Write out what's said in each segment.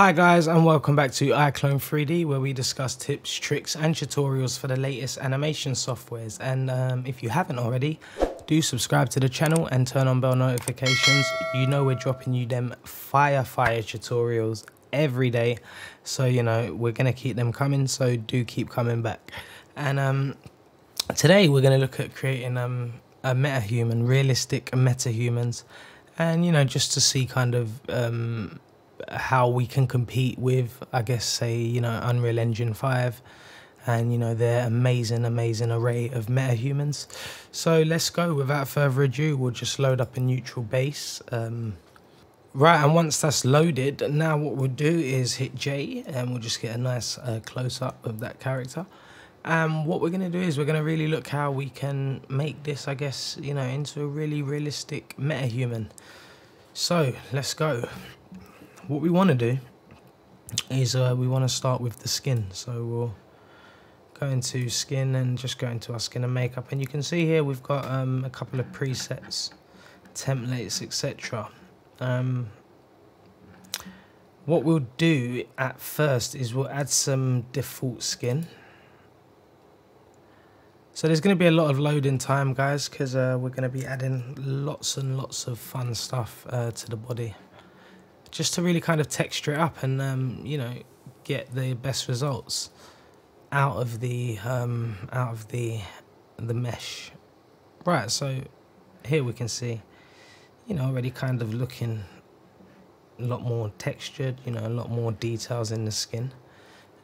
Hi guys and welcome back to iClone 3D where we discuss tips, tricks and tutorials for the latest animation softwares. And um, if you haven't already do subscribe to the channel and turn on bell notifications. You know we're dropping you them fire fire tutorials every day. So you know we're gonna keep them coming so do keep coming back. And um, today we're gonna look at creating um, a meta-human realistic meta-humans and you know just to see kind of um, how we can compete with, I guess, say, you know, Unreal Engine 5 and, you know, their amazing, amazing array of metahumans. So let's go. Without further ado, we'll just load up a neutral base. Um, right, and once that's loaded, now what we'll do is hit J and we'll just get a nice uh, close-up of that character. And what we're going to do is we're going to really look how we can make this, I guess, you know, into a really realistic metahuman. So, let's go what we want to do is uh, we want to start with the skin. So we'll go into skin and just go into our skin and makeup. And you can see here we've got um, a couple of presets, templates, etc. Um, what we'll do at first is we'll add some default skin. So there's going to be a lot of loading time, guys, because uh, we're going to be adding lots and lots of fun stuff uh, to the body just to really kind of texture it up and um, you know get the best results out of the um, out of the the mesh. Right, so here we can see, you know, already kind of looking a lot more textured, you know, a lot more details in the skin,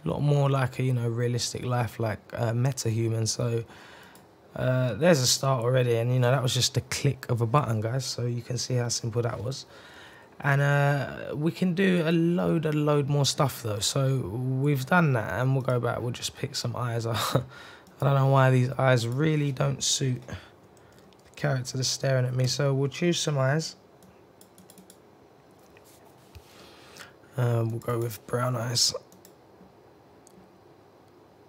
a lot more like a you know realistic life like uh, meta human. So. Uh, there's a start already and you know that was just a click of a button guys so you can see how simple that was and uh, we can do a load a load more stuff though. So we've done that and we'll go back. We'll just pick some eyes up. I don't know why these eyes really don't suit the character that's staring at me. So we'll choose some eyes. Uh, we'll go with brown eyes.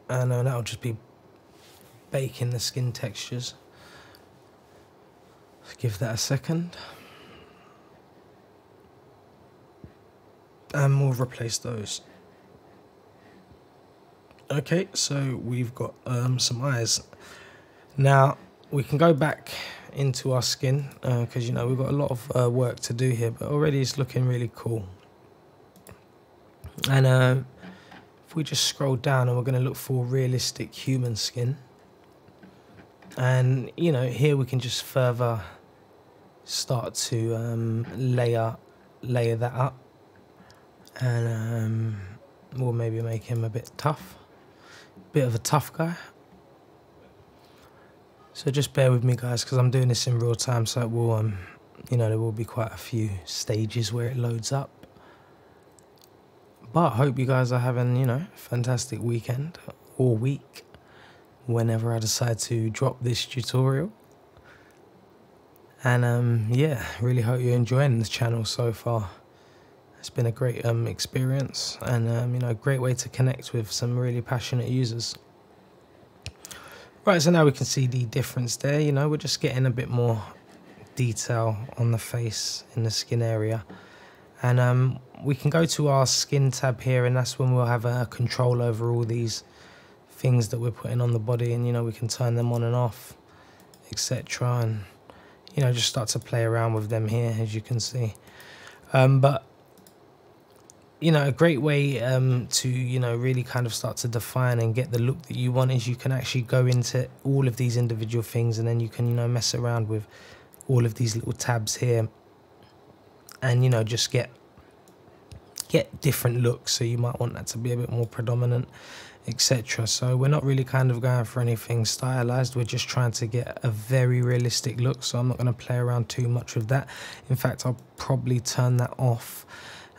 And uh, that'll just be baking the skin textures. Give that a second and we'll replace those. Okay, so we've got um, some eyes. Now, we can go back into our skin because, uh, you know, we've got a lot of uh, work to do here, but already it's looking really cool. And uh, if we just scroll down and we're going to look for realistic human skin. And, you know, here we can just further start to um, layer, layer that up and um, we'll maybe make him a bit tough, bit of a tough guy. So just bear with me, guys, because I'm doing this in real time, so it will, um, you know, there will be quite a few stages where it loads up. But I hope you guys are having, you know, fantastic weekend or week whenever I decide to drop this tutorial. And um, yeah, really hope you're enjoying the channel so far it's been a great um, experience and um, you know a great way to connect with some really passionate users. Right so now we can see the difference there you know we're just getting a bit more detail on the face in the skin area. And um, we can go to our skin tab here and that's when we'll have a control over all these things that we're putting on the body and you know we can turn them on and off etc and you know just start to play around with them here as you can see. Um, but you know, a great way um, to, you know, really kind of start to define and get the look that you want is you can actually go into all of these individual things and then you can, you know, mess around with all of these little tabs here and, you know, just get get different looks. So you might want that to be a bit more predominant, etc. So we're not really kind of going for anything stylized. We're just trying to get a very realistic look. So I'm not going to play around too much with that. In fact, I'll probably turn that off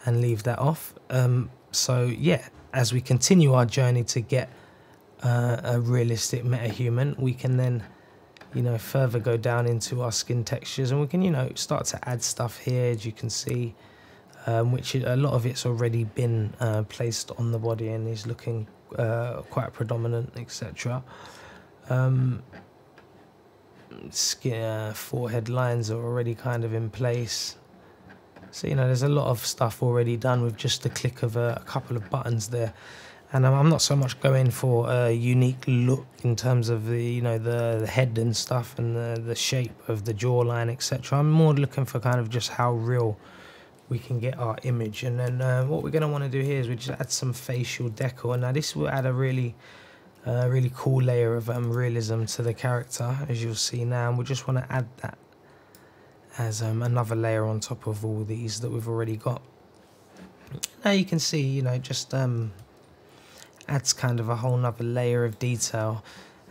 and leave that off. Um, so yeah, as we continue our journey to get uh, a realistic meta-human, we can then, you know, further go down into our skin textures and we can, you know, start to add stuff here, as you can see, um, which a lot of it's already been uh, placed on the body and is looking uh, quite predominant, etc. Um, skin, uh, forehead lines are already kind of in place So, you know, there's a lot of stuff already done with just the click of a, a couple of buttons there. And um, I'm not so much going for a unique look in terms of the, you know, the, the head and stuff and the, the shape of the jawline, etc. I'm more looking for kind of just how real we can get our image. And then uh, what we're going to want to do here is we just add some facial decor. And now this will add a really, uh, really cool layer of um, realism to the character, as you'll see now. And we just want to add that as um, another layer on top of all these that we've already got. Now you can see, you know, just um, adds kind of a whole nother layer of detail.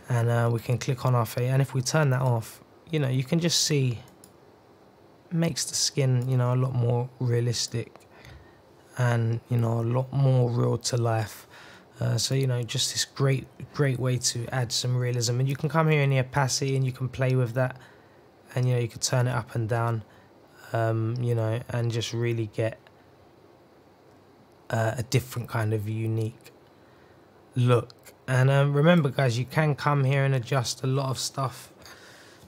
And uh, we can click on our face. And if we turn that off, you know, you can just see makes the skin, you know, a lot more realistic and, you know, a lot more real to life. Uh, so, you know, just this great, great way to add some realism. And you can come here in the opacity and you can play with that and you know you could turn it up and down um, you know and just really get uh, a different kind of unique look. And um, remember guys you can come here and adjust a lot of stuff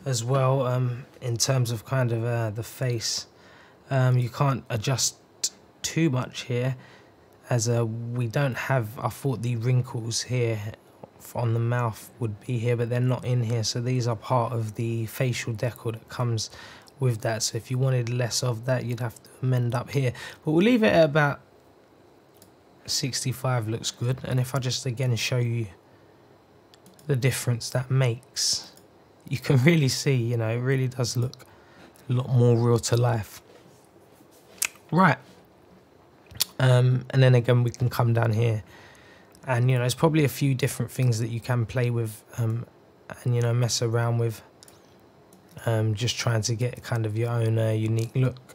as well um, in terms of kind of uh, the face. Um, you can't adjust too much here as uh, we don't have I thought the wrinkles here on the mouth would be here but they're not in here. So these are part of the facial decor that comes with that. So if you wanted less of that you'd have to amend up here. But we'll leave it at about 65 looks good. And if I just again show you the difference that makes you can really see you know it really does look a lot more real to life. Right. Um, and then again we can come down here and you know there's probably a few different things that you can play with um, and you know mess around with um, just trying to get kind of your own uh, unique look.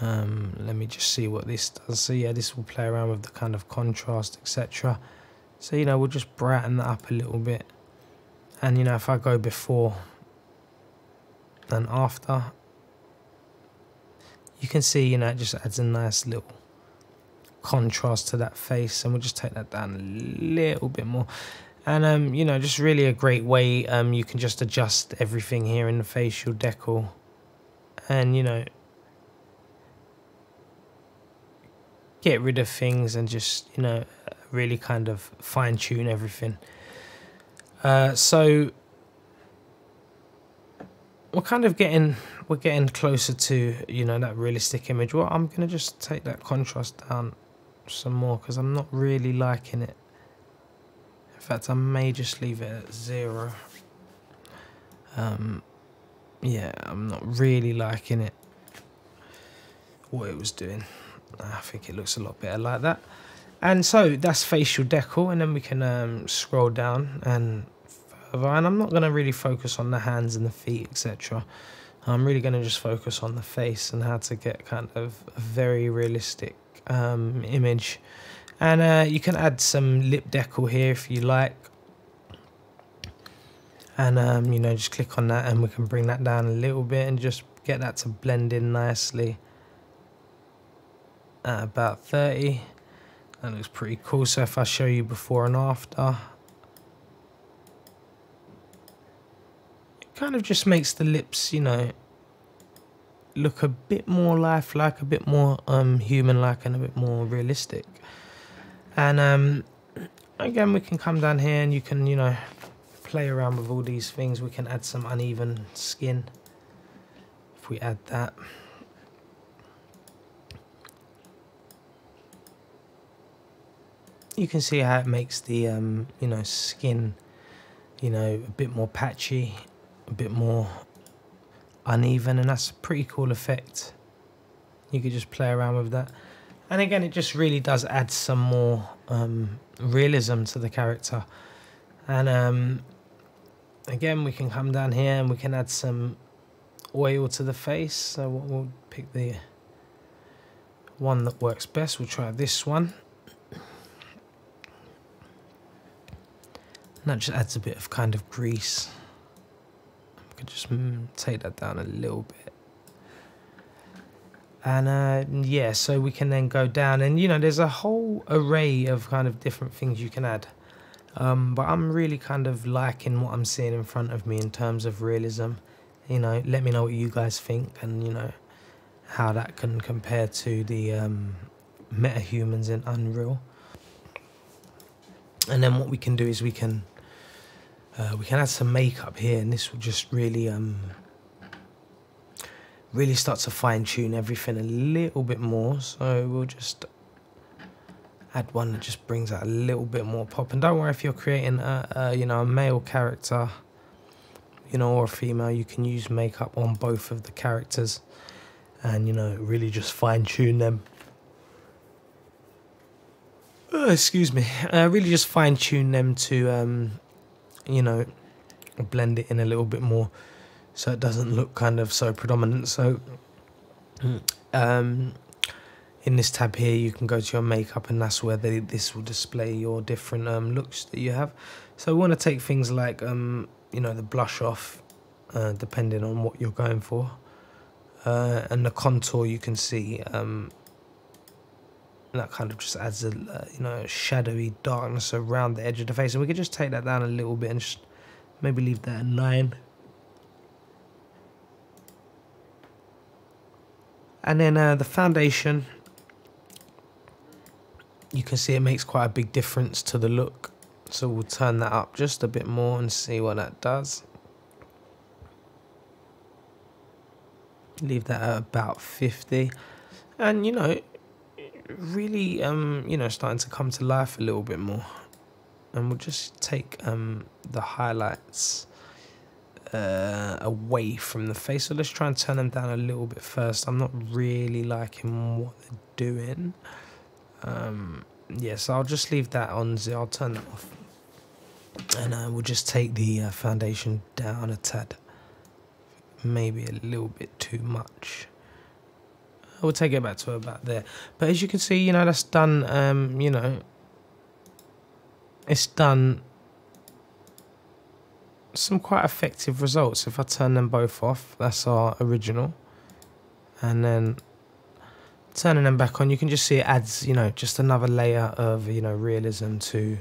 Um, let me just see what this does. So yeah this will play around with the kind of contrast etc so you know we'll just brighten that up a little bit. And you know if I go before and after you can see you know it just adds a nice little contrast to that face and we'll just take that down a little bit more. And um you know just really a great way um you can just adjust everything here in the facial decal. And you know get rid of things and just you know really kind of fine tune everything. Uh so we're kind of getting we're getting closer to you know that realistic image. Well i'm gonna just take that contrast down some more because I'm not really liking it. In fact, I may just leave it at zero. Um, yeah, I'm not really liking it. What it was doing. I think it looks a lot better like that. And so that's facial decor, and then we can um, scroll down and further. And I'm not going to really focus on the hands and the feet, etc. I'm really going to just focus on the face and how to get kind of a very realistic um, image. And uh, you can add some lip decor here if you like. And um, you know just click on that and we can bring that down a little bit and just get that to blend in nicely. At about 30 that looks pretty cool. So if I show you before and after. It kind of just makes the lips you know look a bit more lifelike, a bit more um, human-like, and a bit more realistic. And um, again, we can come down here and you can, you know, play around with all these things. We can add some uneven skin if we add that. You can see how it makes the, um, you know, skin, you know, a bit more patchy, a bit more uneven and that's a pretty cool effect. You could just play around with that. And again it just really does add some more um, realism to the character. And um, again we can come down here and we can add some oil to the face. So we'll pick the one that works best. We'll try this one. And that just adds a bit of kind of grease could just mm, take that down a little bit. And uh, yeah, so we can then go down and you know, there's a whole array of kind of different things you can add. Um, but I'm really kind of liking what I'm seeing in front of me in terms of realism. You know, let me know what you guys think and you know, how that can compare to the um, metahumans in Unreal. And then what we can do is we can uh, we can add some makeup here, and this will just really um, really start to fine tune everything a little bit more. So we'll just add one that just brings out a little bit more pop. And don't worry if you're creating a, a you know a male character, you know, or a female, you can use makeup on both of the characters, and you know really just fine tune them. Oh, excuse me. Uh, really just fine tune them to um, you know, blend it in a little bit more so it doesn't look kind of so predominant. So um, in this tab here, you can go to your makeup and that's where they, this will display your different um, looks that you have. So we want to take things like, um, you know, the blush off, uh, depending on what you're going for. Uh, and the contour you can see um, that kind of just adds a uh, you know shadowy darkness around the edge of the face. And we could just take that down a little bit and just maybe leave that at 9 and then uh, the foundation you can see it makes quite a big difference to the look. So we'll turn that up just a bit more and see what that does. Leave that at about 50 and you know really, um, you know, starting to come to life a little bit more. And we'll just take um, the highlights uh, away from the face. So let's try and turn them down a little bit first. I'm not really liking what they're doing. Um, yeah, so I'll just leave that on. I'll turn that off. And uh, we'll just take the uh, foundation down a tad. Maybe a little bit too much. We'll take it back to about there. But as you can see, you know, that's done, um, you know, it's done some quite effective results. If I turn them both off, that's our original. And then turning them back on, you can just see it adds, you know, just another layer of, you know, realism to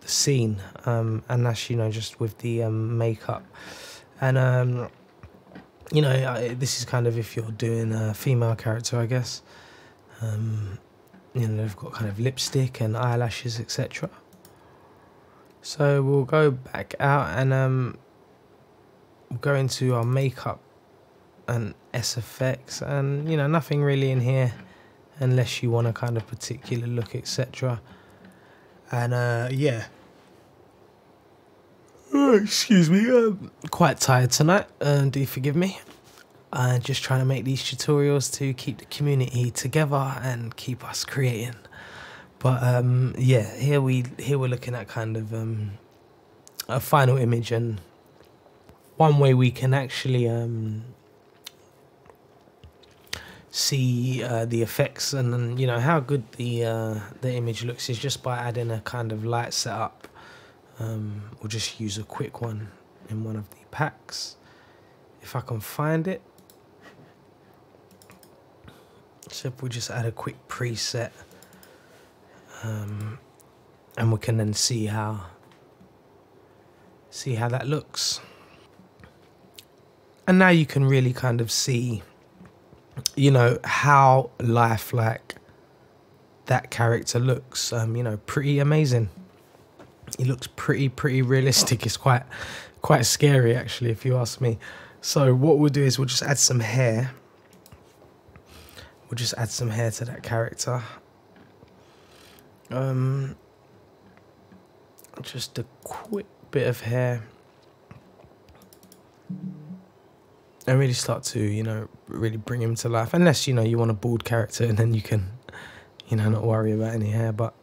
the scene. Um, and that's, you know, just with the um, makeup. And um, you know, this is kind of if you're doing a female character, I guess. Um, you know, they've got kind of lipstick and eyelashes, etc. So we'll go back out and um, we'll go into our makeup and SFX, and you know, nothing really in here unless you want a kind of particular look, etc. And uh, yeah, excuse me, I'm quite tired tonight. Uh, do forgive me. I'm just trying to make these tutorials to keep the community together and keep us creating. But um, yeah, here we here we're looking at kind of um, a final image, and one way we can actually um, see uh, the effects and you know how good the uh, the image looks is just by adding a kind of light setup um, we'll just use a quick one in one of the packs. If I can find it. So if we just add a quick preset um, and we can then see how see how that looks. And now you can really kind of see you know how lifelike that character looks. Um, you know pretty amazing he looks pretty pretty realistic. It's quite quite scary actually if you ask me. So what we'll do is we'll just add some hair. We'll just add some hair to that character. Um just a quick bit of hair. And really start to you know really bring him to life. Unless you know you want a bald character and then you can you know not worry about any hair. But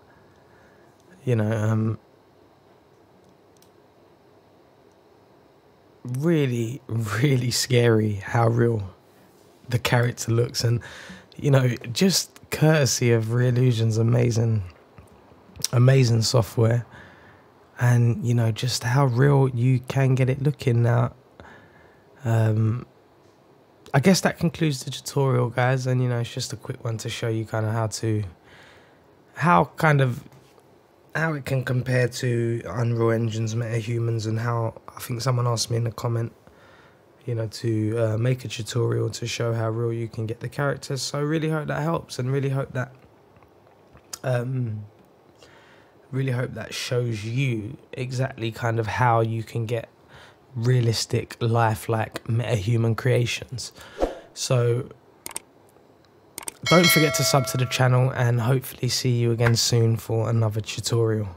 you know um really, really scary how real the character looks. And, you know, just courtesy of Reallusion's amazing, amazing software. And, you know, just how real you can get it looking now. Um, I guess that concludes the tutorial, guys. And, you know, it's just a quick one to show you kind of how to, how kind of how it can compare to Unreal Engine's MetaHumans and how I think someone asked me in the comment, you know, to uh, make a tutorial to show how real you can get the characters. So I really hope that helps and really hope that um, really hope that shows you exactly kind of how you can get realistic lifelike metahuman creations. So don't forget to sub to the channel and hopefully see you again soon for another tutorial.